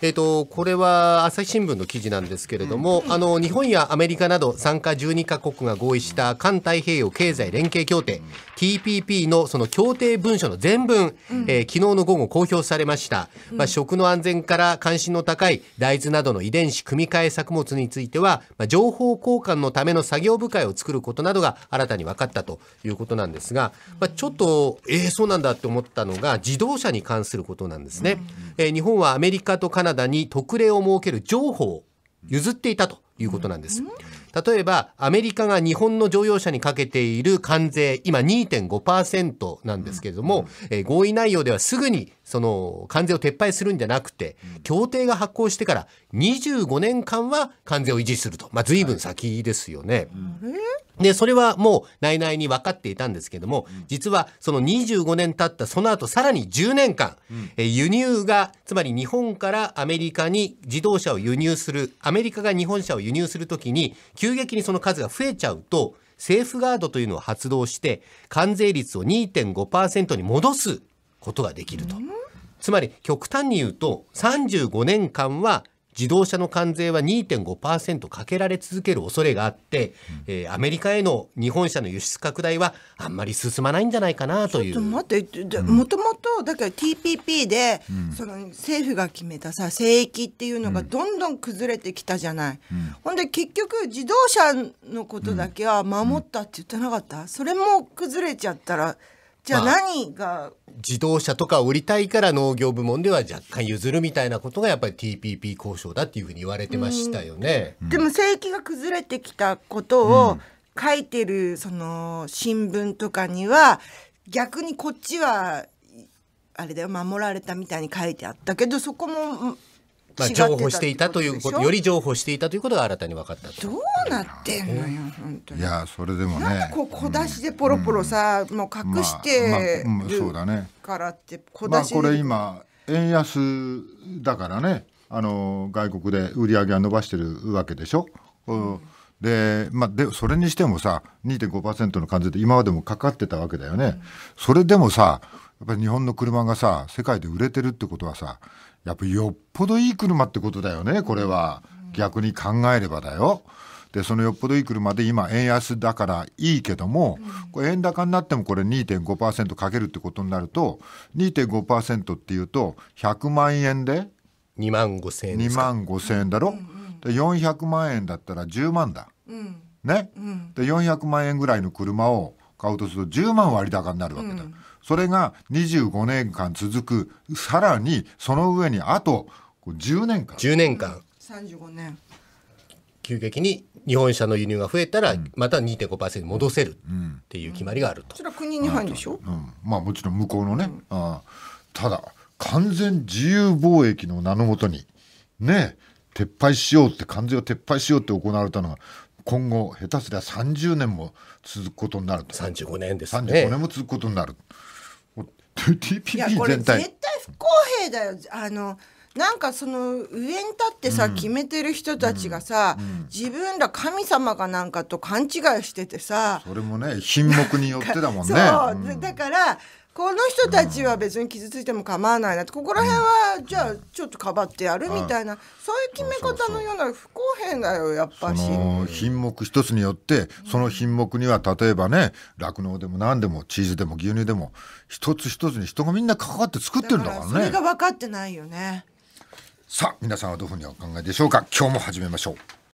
えーと、これは朝日新聞の記事なんですけれども、うん、あの日本やアメリカなど参加12カ国が合意した環太平洋経済連携協定、うん、TPP のその協定文書の全文、うん、えー、昨日の午後公表されました、まあ、食の安全から関心の高い大豆などの遺伝子組み換え作物については、まあ、情報交換のための作業部会を作ることなどが新たに分かったということなんですが、まあ、ちょっとえー、そうなんだって思ったのが自動車に関することなんですね、えー、日本はアメリカとカナナダに特例を設ける情報を譲っていたということなんです。例えばアメリカが日本の乗用車にかけている関税今2.5%なんですけれども、えー、合意内容ではすぐにその関税を撤廃するんじゃなくて、協定が発行してから25年間は関税を維持すると、まあ、随分先ですよね。で、それはもう内々に分かっていたんですけども、実はその25年経ったその後さらに10年間、え輸入が、つまり日本からアメリカに自動車を輸入する、アメリカが日本車を輸入するときに、急激にその数が増えちゃうと、セーフガードというのを発動して、関税率を2.5%に戻すことができると。つまり極端に言うと35年間は自動車の関税は2.5%かけられ続ける恐れがあって、うん、えー、アメリカへの日本車の輸出拡大はあんまり進まないんじゃないかなという。ちょっと待ってもともとだから TPP で、うん、その政府が決めたさ聖域っていうのがどんどん崩れてきたじゃない。うん、ほんで結局自動車のことだけは守ったって言ってなかった、それも崩れちゃったら。じゃあ何が、まあ、自動車とか売りたいから農業部門では若干譲るみたいなことがやっぱり TPP 交渉だっていうふうに言われてましたよね。でも正規が崩れてきたことを書いてるその新聞とかには逆にこっちはあれだよ守られたみたいに書いてあったけどそこもまあ、情報していたということより情報していたということが新たに分かったどうなってんのよ、本当に。いやそれでもね。こう小出しでポロポロさ、うん、もう隠してそうだね。からって小出しまあこれ今円安だからね。あの外国で売り上げは伸ばしてるわけでしょ、うん、でまあ、でそれにしてもさ2.5%の関税って今までもかかってたわけだよね、うん、それでもさやっぱり日本の車がさ世界で売れてるってことはさやっぱよっぽどいい車ってことだよねこれは、逆に考えればだよ。でそのよっぽどいい車で今円安だからいいけども、これ円高になってもこれ2.5%かけるってことになると2.5%っていうと100万円で？2万5千円2万5千円だろ、で400万円だったら10万だ、ね、で400万円ぐらいの車を買うとすると10万割高になるわけだ、それが25年間続く。さらにその上にあと10年間。10年間、35年。急激に日本車の輸入が増えたら、また2.5%に戻せるっていう決まりがあると、それは国に入るでしょ、うん、まあもちろん向こうのね、あ。ただ完全自由貿易の名のもとにね撤廃しようって関税を撤廃しようって行われたのが今後下手すりゃ30年も続くことになると。35年ですね。35年も続くことになる。TPP 全体。絶対不公平だよ。あのなんかその上に立ってさ、うん、決めてる人たちがさ、うん、自分ら神様かなんかと勘違いしててさ。それもね品目によってだもんね。そう、うん、だからこの人たちは別に傷ついても構わないなここら辺はじゃあちょっとかばってやるみたいな、そういう決め方のような不公平だよやっぱし。品目一つによってその品目には例えばね酪農でも何でもチーズでも牛乳でも一つ一つに人がみんな関わって作ってるんだからね。それが分かってないよね。さあ皆さんはどういうふうにお考えでしょうか？今日も始めましょう